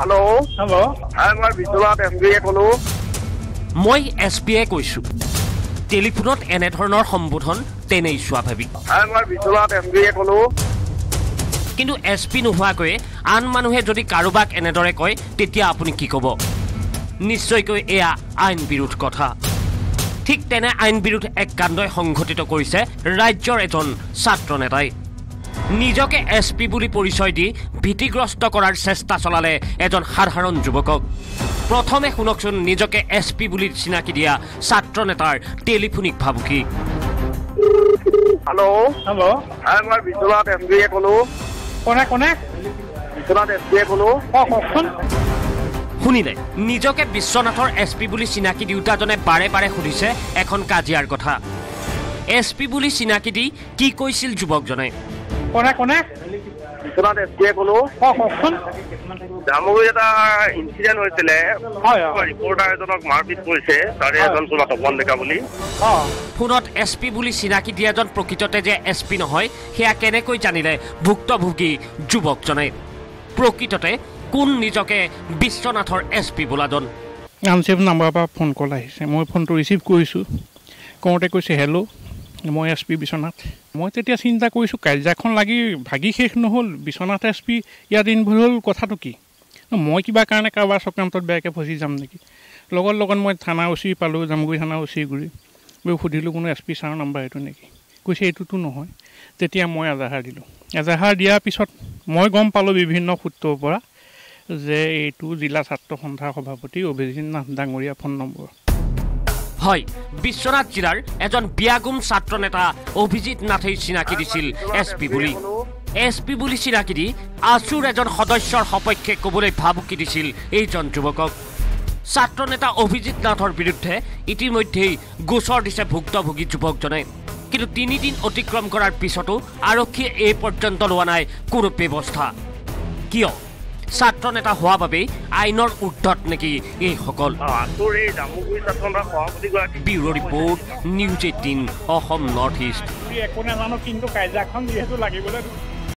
Hello hello হয় মই Biswanath M ডিয়ে ক'লো মই এছ পিয়ে কৈছোঁ। টেলিফোনত এনেধৰণৰ সম্বোধন তেনেই স্বাভাৱিক। হয় মই বিশ্বনাথ এম ডিয়ে ক'লো কিন্তু এছ পি নোহোৱাকৈয়ে আন মানুহে যদি কাৰোবাক এনেদৰে কয় তেতিয়া আপুনি কি ক'ব? নিশ্চয়কৈ এয়া আইন বিৰোধ কথা। ঠিক তেনে আইন বিৰোধ এক কাণ্ডই সংঘটিত কৰিছে ৰাজ্যৰ এজন ছাত্ৰ নেতাই নিজকে এছ পি বুলি পৰিচয় দি ভীতিগ্ৰস্ত কৰাৰ চেষ্টা চলালে এজন সাধাৰণ যুৱকক। প্ৰথমে শুনকচোন নিজকে এছ পি বুলি চিনাকি দিয়া ছাত্ৰ নেতাৰ টেলিফোনিক ভাবুকি। হেল্ল' হেল্ল' হয় মই বিশ্বনাথ এম ডিয়ে ক'লো। কোনে কোনে? বিশ্বনাথ এম ডিয়ে ক'লো। অঁ কওকচোন। শুনিলে নিজকে বিশ্বনাথৰ এছ পি বুলি চিনাকি দিওঁতাজনে বাৰে বাৰে সুধিছে এখন কাজিয়াৰ কথা। এছ পি বুলি চিনাকি দি কি কৈছিল যুৱকজনে? কোনে কোনে বিশ্বনাথ এম ডিয়ে ক'লো। অঁ কওকচোন। জামুগুৰি এটা ইনচিডেণ্ট হৈছিলে। ৰিপৰ্টাৰ এজনক মাৰপিট কৰিছে তাৰে এজন তপন ডেকা বুলি। ফোনত এছ পি বুলি চিনাকি দিয়াজন প্ৰকৃততে যে এছ পি নহয় সেয়া কেনেকৈ জানিলে ভুক্তভোগী যুৱকজনে? প্ৰকৃততে কোন নিজকে বিশ্বনাথৰ এছ পি বোলাজন আনচেভ নাম্বাৰৰ পৰা ফোন কল আহিছে। মই ফোনটো ৰিচিভ কৰিছোঁ। কওঁতে কৈছে হেল্ল' মই এছ পি বিশ্বনাথ। মই তেতিয়া চিন্তা কৰিছোঁ কাজিয়াখন লাগি ভাগি শেষ নহ'ল বিশ্বনাথ এছ পি ইয়াত ইনভল্ভ হ'ল কথাটো কি? মই কিবা কাৰণে কাৰোবাৰ চক্ৰান্তত বেয়াকৈ ফচি যাম নেকি? লগত লগত মই থানা ওচি পালোঁ জামুগুৰি থানা ওচি ঘূৰি। গৈ সুধিলোঁ কোনো এছ পি ছাৰৰ নাম্বাৰ এইটো নেকি? কৈছে এইটোতো নহয়। তেতিয়া মই এজাহাৰ দিলোঁ। এজাহাৰ দিয়াৰ পিছত মই গম পালোঁ বিভিন্ন সূত্ৰৰ পৰা যে এইটো জিলা ছাত্ৰ সন্থাৰ সভাপতি অভিজিৎ নাথ ডাঙৰীয়া ফোন নম্বৰ। হয়। বিশ্বনাথ জিলাৰ এজন বিয়াগুম ছাত্ৰ নেতা অভিজিৎ নাথেই চিনাকি দিছিল এছ পি বুলি। এছ পি বুলি চিনাকি দি আছুৰ এজন সদস্যৰ সপক্ষে ক'বলৈ ভাবুকি দিছিল এইজন যুৱকক। ছাত্ৰ নেতা অভিজিৎ নাথৰ বিৰুদ্ধে ইতিমধ্যেই গোচৰ দিছে ভুক্তভোগী যুৱকজনে। কিন্তু তিনিদিন অতিক্ৰম কৰাৰ পিছতো আৰক্ষীয়ে এই পৰ্যন্ত লোৱা নাই কোনো ব্যৱস্থা। কিয়? ছাত্ৰ নেতা হোৱা বাবেই আইনৰ ঊৰ্ধত নেকি এইসকল bureau' report news eighteen Assam north east. একো নাজানো কিন্তু কাজিয়াখন যিহেতু লাগিবলৈ